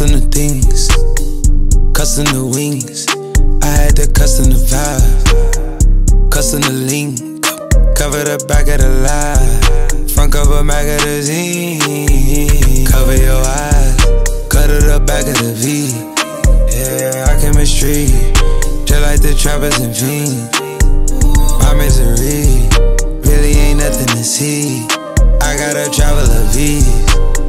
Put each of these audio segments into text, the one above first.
custom the things, cussing the wings. I had to custom the vibe, custom the link. Cover the back of the lie, front cover magazine. Cover your eyes, cut to the back of the V. Yeah, our chemistry, just like the trappers and fiends. My misery really ain't nothing to see. I gotta travel a V.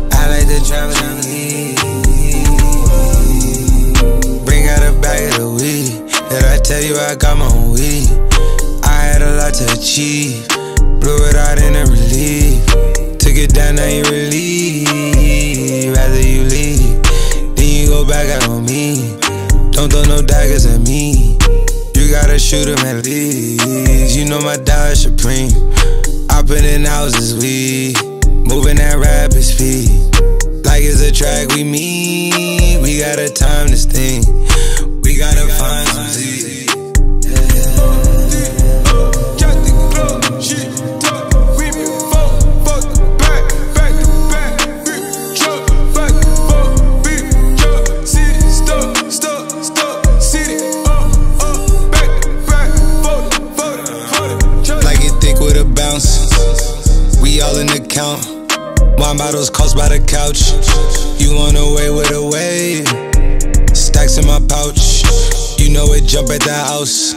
I got my weed? I had a lot to achieve. Blew it out in a relief. Took it down, now you relieve. Rather you leave, then you go back out on me. Don't throw no daggers at me. You gotta shoot 'em at least. You know my dollar supreme. I put in houses, we moving at rapid speed. Like it's a track we meet. We got a time to thing. All in the count. Wine bottles cost by the couch. You on the way with a wave. Stacks in my pouch. You know it jump at the house.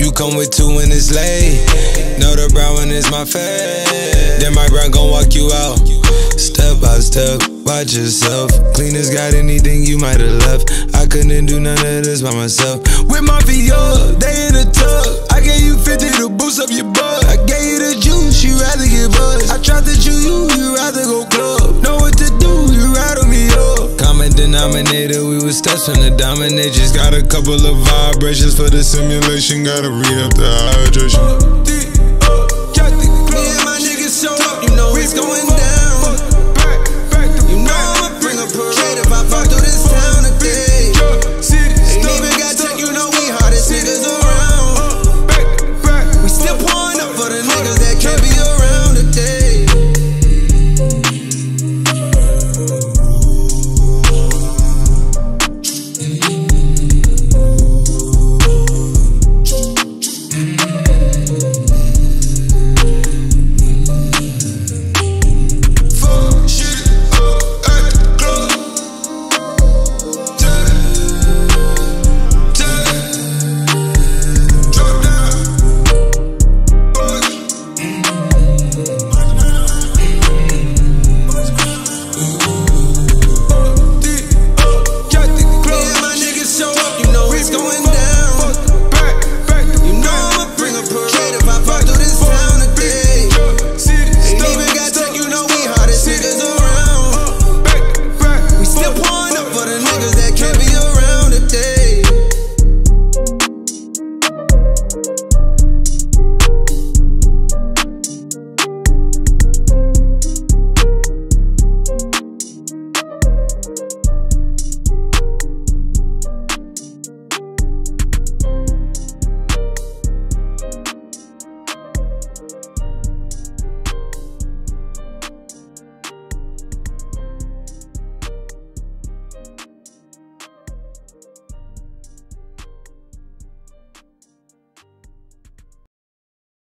You come with two when it's late. Know the brown one is my fave. Then my brown gon' walk you out. Step by step, watch yourself. Cleaners got anything you might have left. I couldn't do none of this by myself. With my VR, they in the tub. I gave Common denominator, we was steps from the dominate. Just got a couple of vibrations for the simulation. Gotta read up the hydration.